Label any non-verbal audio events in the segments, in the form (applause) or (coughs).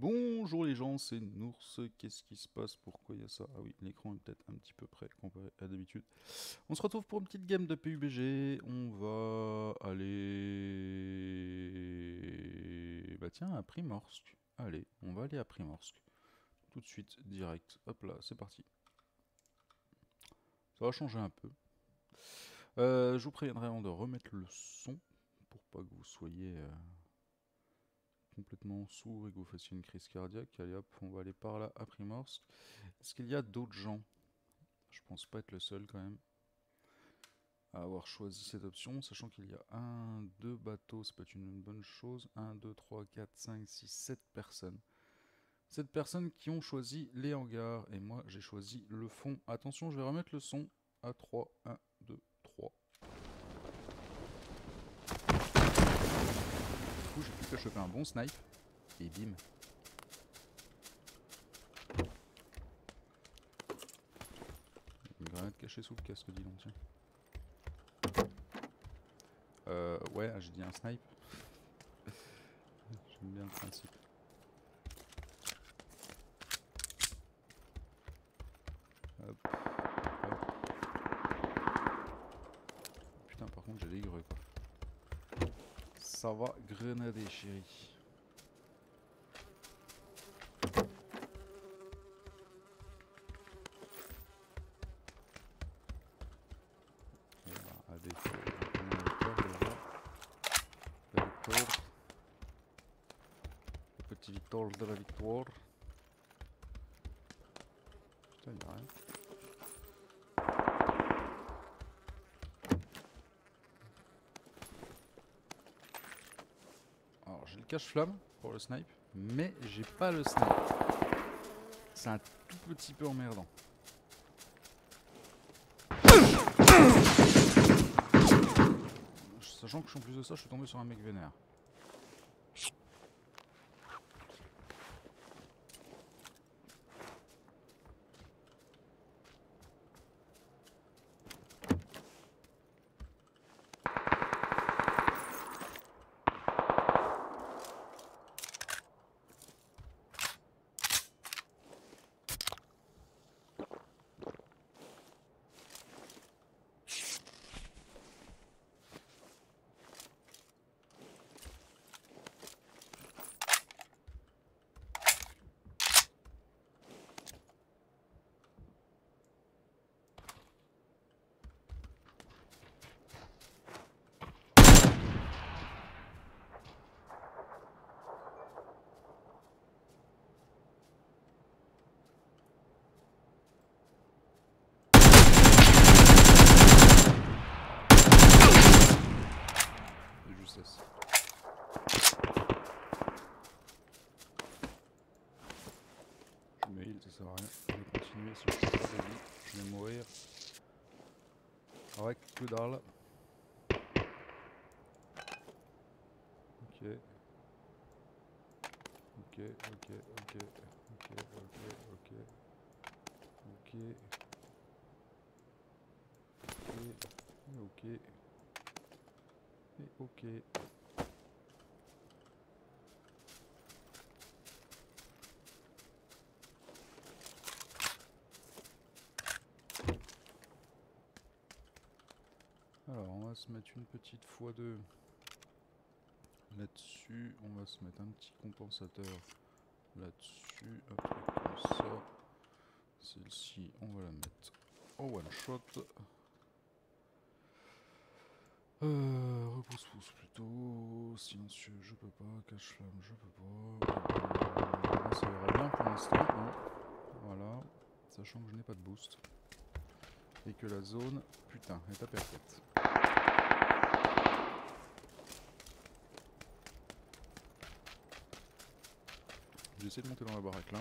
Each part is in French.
Bonjour les gens, c'est Nours. Qu'est-ce qui se passe Pourquoi il y a ça? Ah oui, l'écran est peut-être un petit peu près comparé à d'habitude. On se retrouve pour une petite game de PUBG. On va aller... Bah tiens, à Primorsk. Allez, on va aller à Primorsk. Tout de suite, direct. Hop là, c'est parti. Ça va changer un peu. Euh, je vous préviendrai avant de remettre le son pour pas que vous soyez... euh, complètement sourd et que vous fassiez une crise cardiaque. Allez hop, on va aller par là à Primorsk. Est-ce qu'il y a d'autres gens? Je pense pas être le seul quand même à avoir choisi cette option, sachant qu'il y a un, deux bateaux, ça peut être une bonne chose. 1, 2, 3, 4, 5, 6, 7 personnes. 7 personnes qui ont choisi les hangars et moi j'ai choisi le fond. Attention, je vais remettre le son à 3, 1, 2, 3. Qu'à choper un bon snipe. Et bim. Une grenade cachée sous le casque, dis donc. Euh, ouais, j'ai dit un snipe. (laughs) J'aime bien le principe. Hop, hop. Putain, par contre, j'ai des grues, quoi. Ça va grenader, chérie. Le petit victoire de la victoire. Putain, y'a rien. Alors le cache-flamme pour le snipe, mais j'ai pas le snipe. C'est un tout petit peu emmerdant. Sachant que en plus de ça, je suis tombé sur un mec vénère. de justesse. Je me heal, ça sert à rien. Je vais continuer si je peux pas de vie. Je vais mourir. Dalle. Ok. Ok, ok, ok, ok, ok, ok. Ok. Ok. Ok. Et ok. Se mettre une petite fois deux là-dessus. On va se mettre un petit compensateur là-dessus. Comme ça. Celle-ci, on va la mettre en one shot. Euh, repousse-pousse plutôt, silencieux je peux pas, cache-flamme je peux pas, euh, ça ira bien pour l'instant, hein. voilà, sachant que je n'ai pas de boost, et que la zone, putain, est à J'essaie de monter dans la baraque là.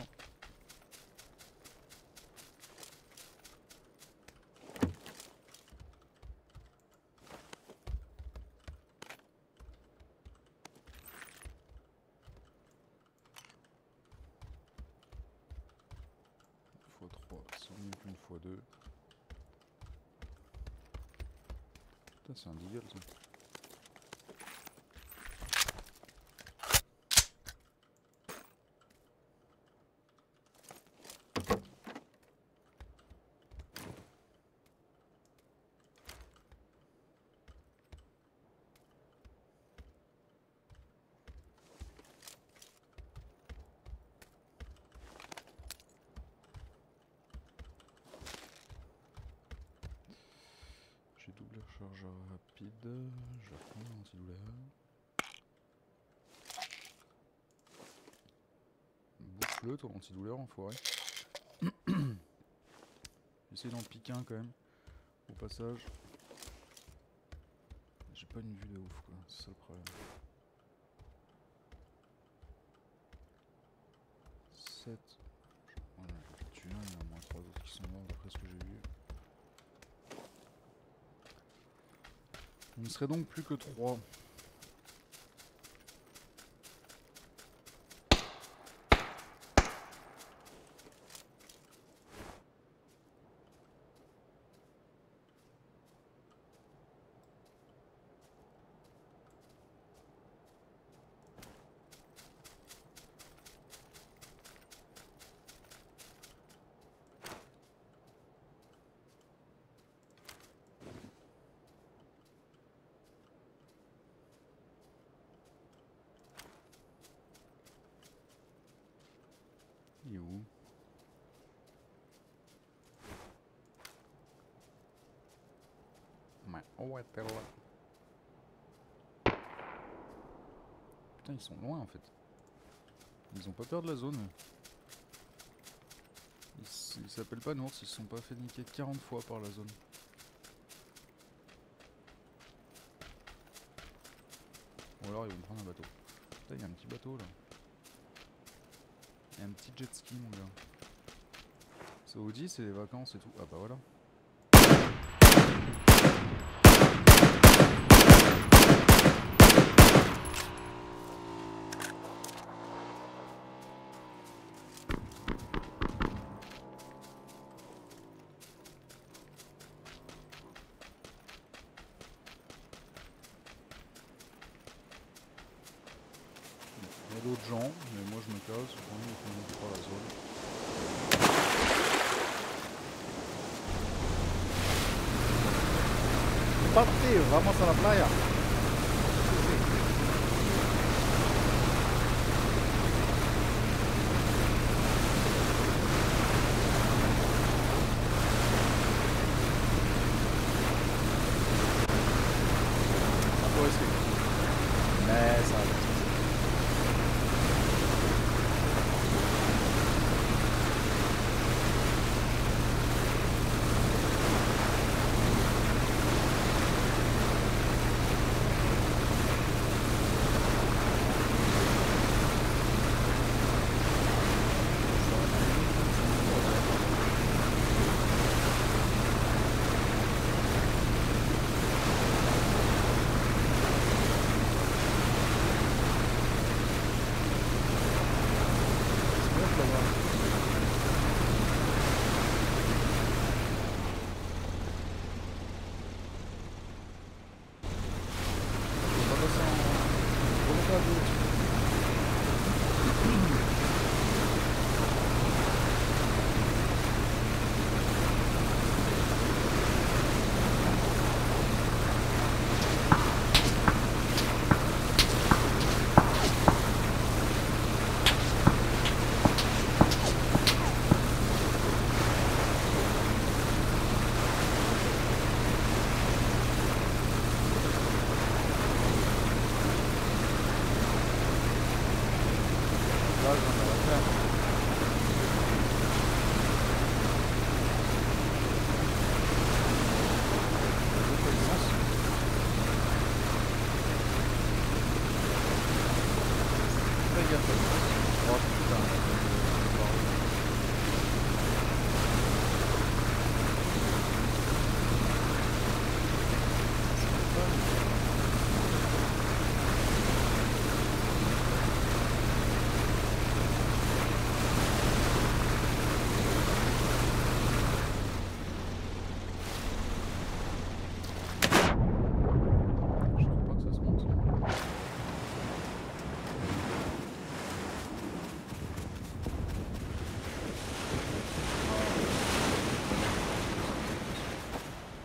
x3, c'est mieux qu'une x2. Putain, c'est un deagle ça. Je vais reprendre l'antidouleur. Bouffe-le ton antidouleur, enfoiré. (coughs) J'essaie d'en piquer un quand même. Au passage. J'ai pas une vue de ouf quoi, c'est ça le problème. 7. Voilà, j'ai tué un, il y en a au moins 3 autres qui sont morts d'après ce que j'ai vu. Il ne donc plus que 3. Il est où Oh ouais, t'es là. Putain, ils sont loin en fait. Ils ont pas peur de la zone. Ils s'appellent pas Nours, ils se sont pas fait niquer 40 fois par la zone. Ou alors ils vont prendre un bateau. Putain, il y a un petit bateau là. Il y a un petit jet ski mon gars. C'est Audi, c'est les vacances et tout. Ah bah voilà. Vamos a la playa.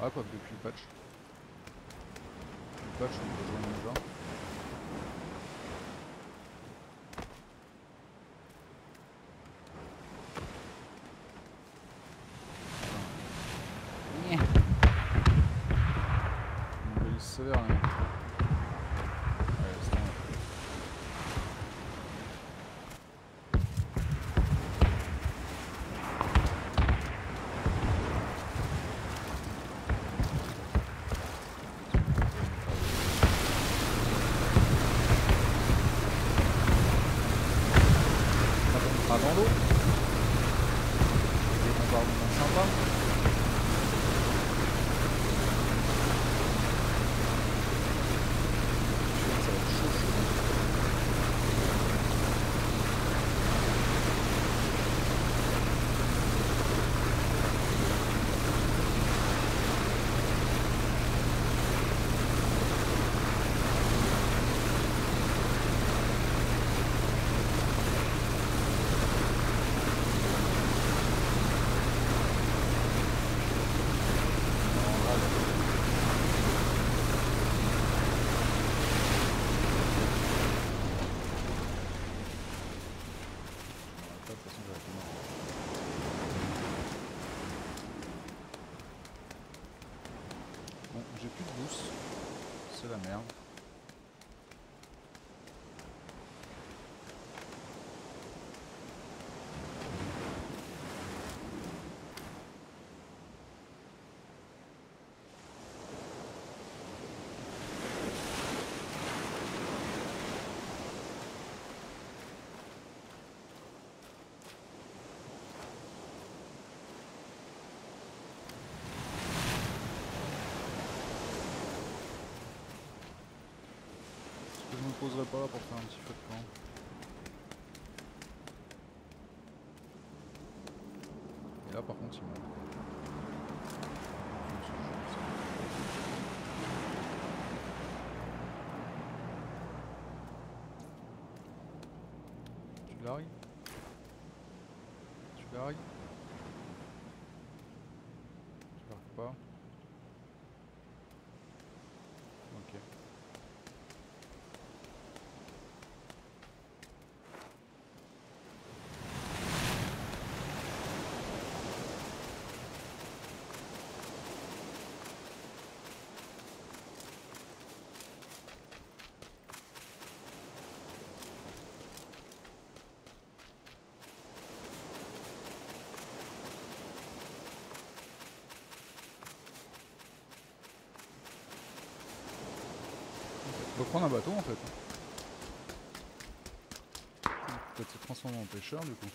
Ah quoi, depuis le patch. Le patch, on. Que je me poserai pas là pour faire un petit feu de camp Et là par contre il monte. Tu largues Tu largues Tu largues pas Ok. On peut prendre un bateau en fait. Peut-être se transformer en pêcheur du coup.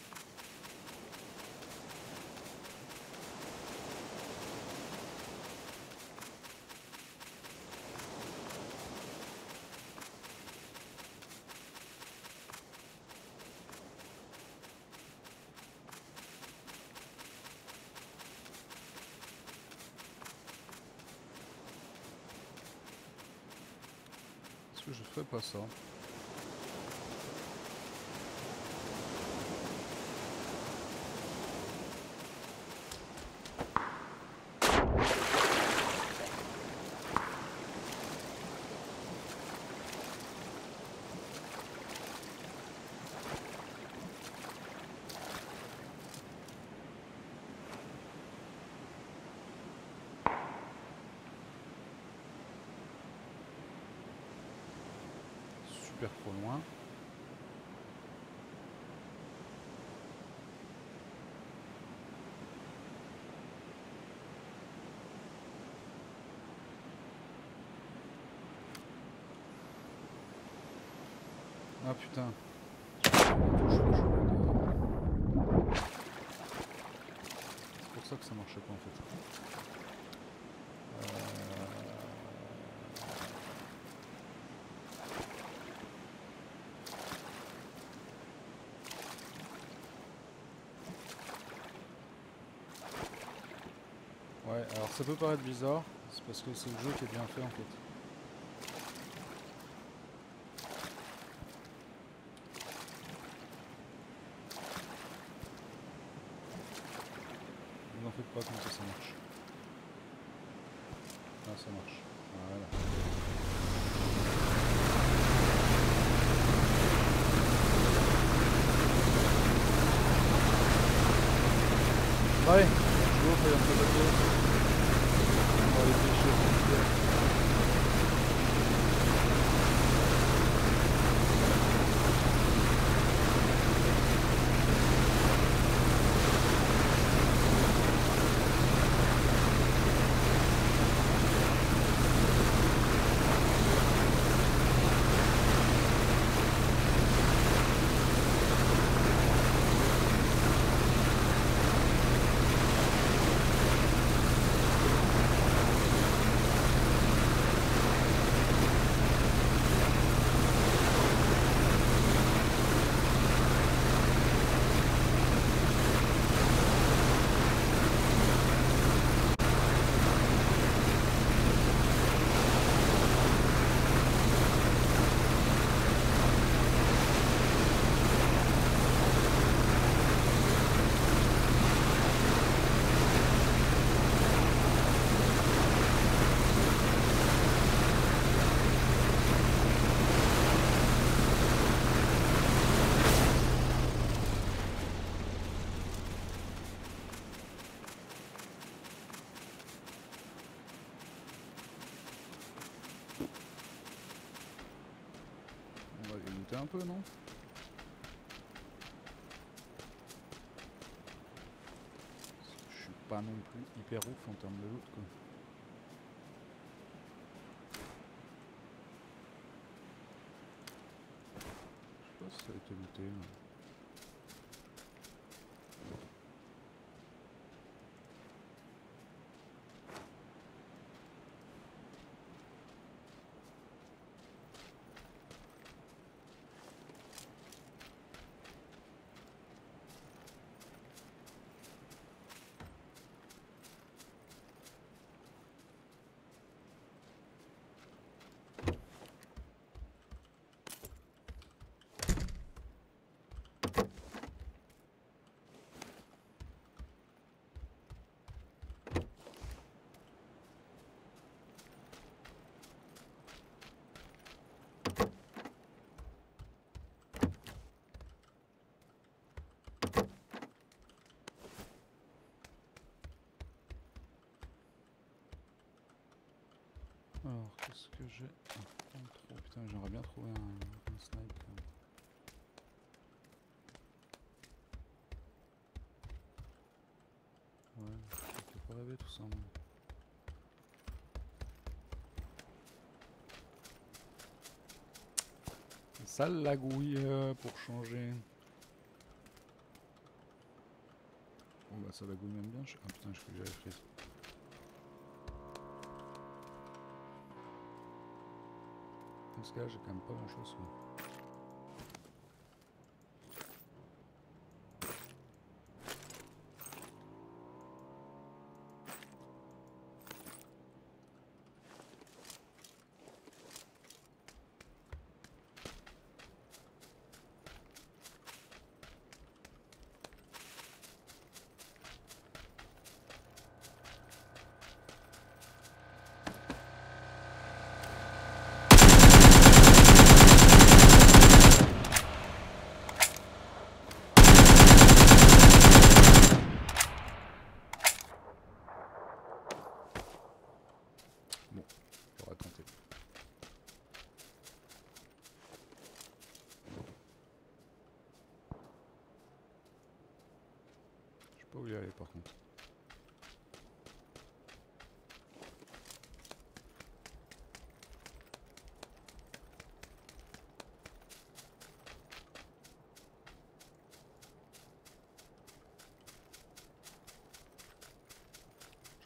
Est-ce que trop loin. Ah putain. C'est pour ça que ça marchait pas en fait. Alors ça peut paraître bizarre, c'est parce que c'est le jeu qui est bien fait en fait. Vous en faites pas comme ça, ça marche. Ah, ça marche. Voilà. Ouais, je vous fais un peu de bateau. Un peu, non Je suis pas non plus hyper ouf en termes de loot quoi. Je sais pas si ça a été looté. Alors, qu'est-ce que j'ai Un 33. Putain, j'aimerais bien trouver un, un snipe. même. Ouais, ça fait pas rêver tout ça. moi. Sale la gouille euh, pour changer. Bon bah ça la gouille même bien. je- Ah putain, je crois que j'avais pris. Ce cas, j'ai quand même pas grand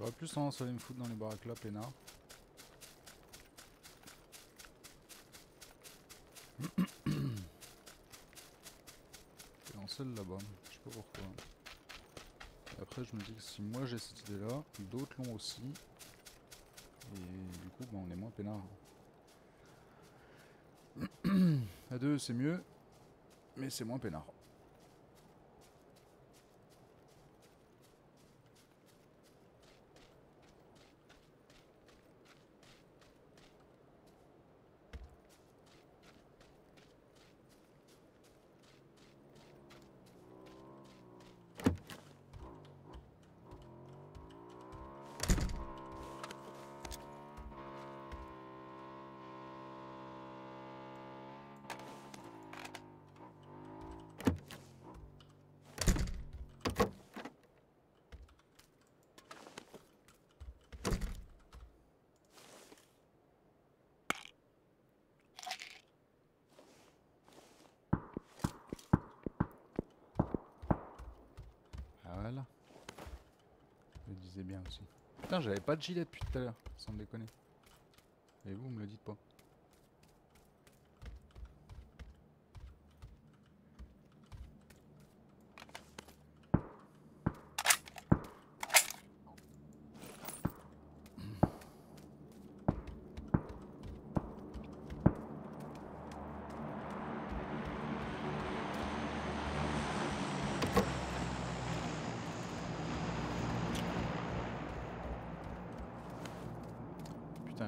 J'aurais plus tendance à aller me foutre dans les baraques là, peinard. C'est en seul là-bas, je sais pas pourquoi. Je me dis que si moi j'ai cette idée là, d'autres l'ont aussi. Et du coup on est moins peinard. (clears throat) à deux c'est mieux, mais c'est moins peinard. Putain, j'avais pas de gilet depuis tout à l'heure, sans déconner. Et vous, me le dites pas.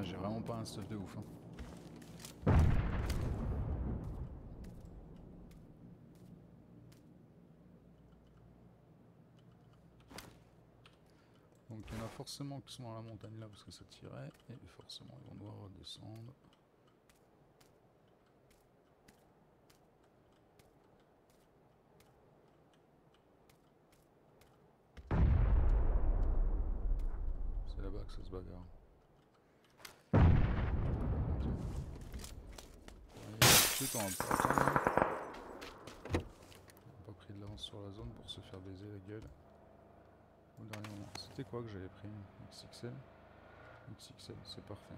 j'ai vraiment pas un stuff de ouf. Hein. Donc il y en a forcément qui sont dans la montagne là parce que ça tirait, et forcément ils vont devoir redescendre. C'est là-bas que ça se bagarre. On pas pris de l'avance sur la zone pour se faire baiser la gueule. Au dernier moment. C'était quoi que j'avais pris? XXL XXL, c'est parfait.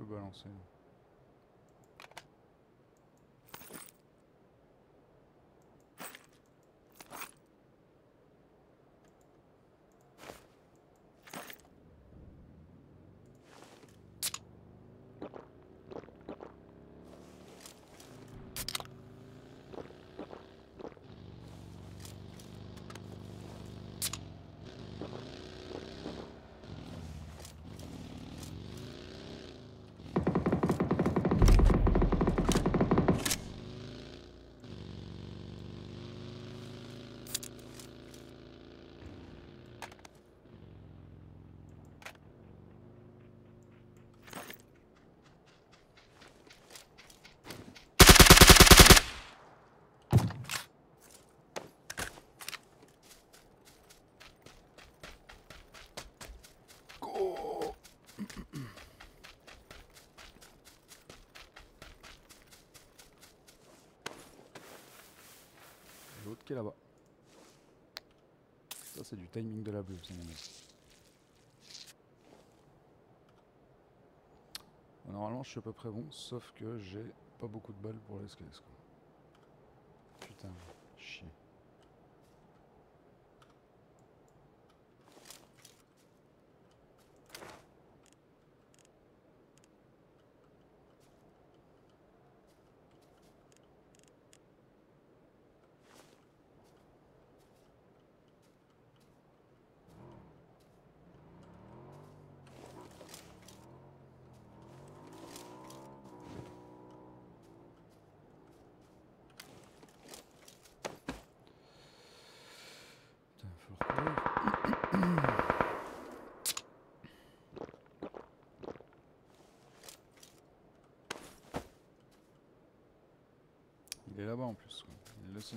Est-ce que Qui est là-bas. Ça c'est du timing de la bleue, Normalement je suis à peu près bon, sauf que j'ai pas beaucoup de balles pour les. Putain, faut recourir. Il est là-bas en plus, quoi. il le sait.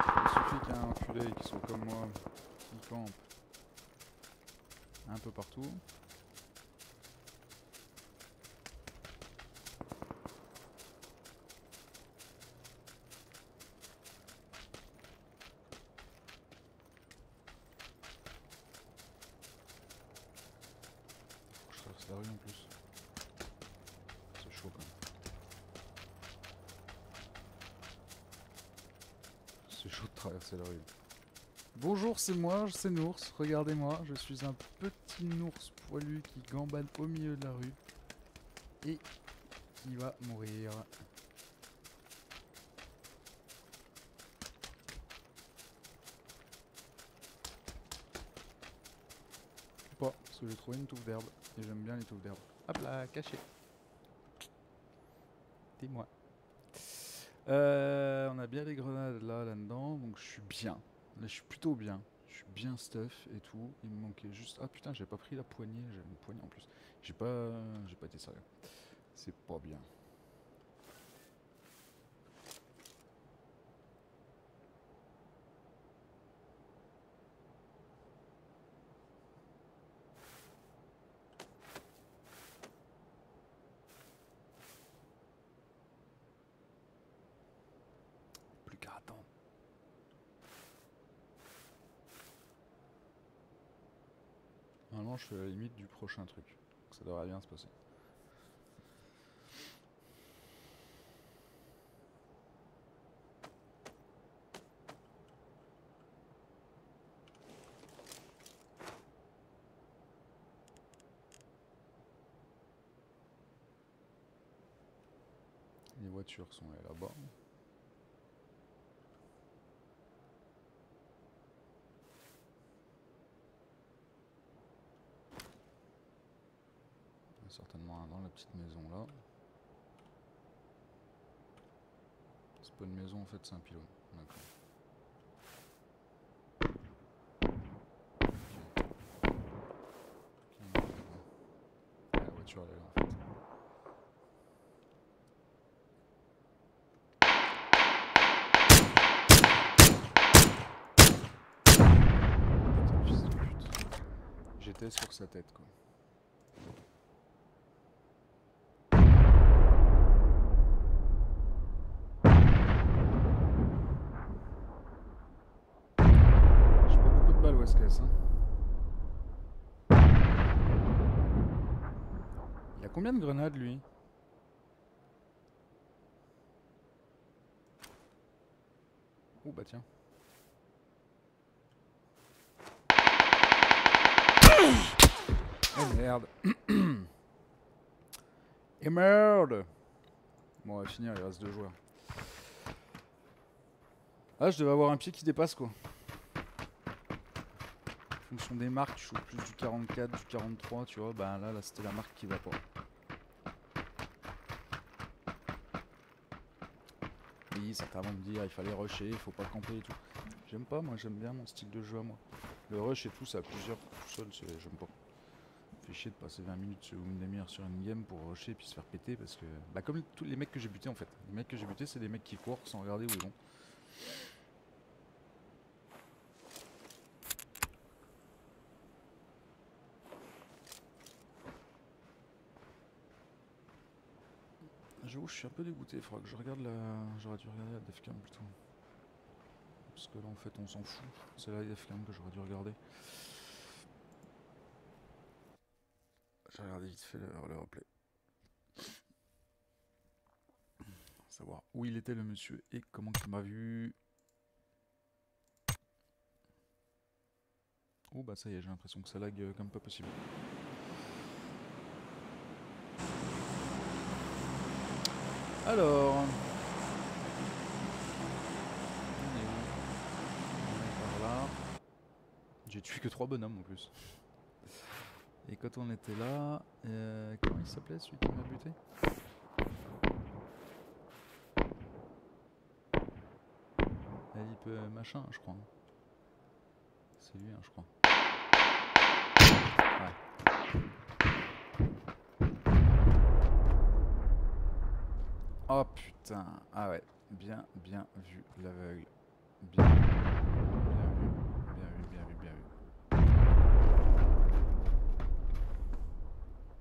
Il suffit qu'il y ait un enculé qui soit comme moi, qui campe un peu partout. Faut que je traverse la rue en plus. C'est chaud quand même. Bonjour, c'est moi, c'est Nours. Regardez-moi, je suis un petit ours poilu qui gambade au milieu de la rue et qui va mourir. Pas, parce que j'ai trouvé une touffe d'herbe et j'aime bien les touffes d'herbe. Hop là, caché. Dis-moi. Euh, on a bien les grenades là, là-dedans, donc je suis bien. Là, je suis plutôt bien. Je suis bien stuff et tout. Il me manquait juste. Ah putain, j'ai pas pris la poignée. J'avais une poignée en plus. J'ai pas, j'ai pas été sérieux. C'est pas bien. Plus qu'à attendre. Normalement, je suis à la limite du prochain truc. Ça devrait bien se passer. Les voitures sont là-bas. Il y en a Certainement un dans petite maison là. C'est pas une maison en fait, c'est un pylône. D'accord. Voiture elle est là en fait. J'étais sur sa tête quoi. J'ai pas est, hein. Il a combien de grenades lui? Oh bah tiens. Oh merde. (coughs) Et merde. Bon, on va finir, il reste deux joueurs. Ah, je devais avoir un pied qui dépasse quoi. Fonction des marques, suis au plus du 44, du 43, tu vois. Bah là, là c'était la marque qui va pas. Oui, certains vont me dire il fallait rusher, il faut pas camper et tout. J'aime pas, moi j'aime bien mon style de jeu à moi. Le rush et tout, ça à plusieurs tout seul, j'aime pas. Fait chier de passer 20 minutes ou une demi-heure sur une game pour rusher et puis se faire péter parce que. Bah, comme tous les mecs que j'ai butés en fait. Les mecs que j'ai butés, c'est des mecs qui courent sans regarder où ils vont. Je suis un peu dégoûté. Il faudra que je regarde la. J'aurais dû regarder la Defcam plutôt. Parce que là, en fait, on s'en fout. C'est la Defcam que j'aurais dû regarder. J'ai regardé vite fait le, le replay. Savoir où il était le monsieur et comment il m'a vu. Oh bah ça y est, j'ai l'impression que ça lag euh, comme pas possible. Alors. On est où On est par là. J'ai tué que trois bonhommes en plus. Et quand on était là, euh, comment il s'appelait celui qui m'a buté? Alip euh, machin, je crois. C'est lui, hein, je crois. Ouais. Oh putain, ah ouais, bien, bien vu l'aveugle. Bien, bien vu, bien vu, bien vu, bien vu.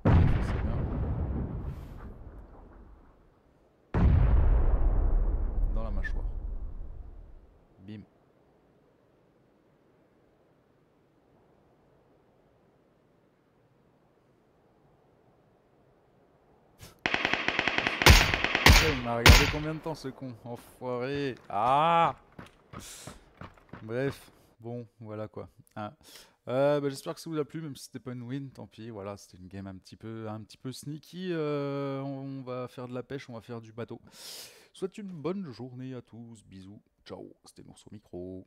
Il a fait ça bien. Dans la mâchoire. Bim. Putain, Il m'a regardé combien de temps ce con Enfoiré Ah Bref, bon, voilà quoi. Hein. Euh, bah, j'espère que ça vous a plu, même si c'était pas une win, tant pis. Voilà, c'était une game un petit peu, un petit peu sneaky. Euh, on va faire de la pêche, on va faire du bateau. Souhaite une bonne journée à tous. Bisous. Ciao. C'était Nours au micro.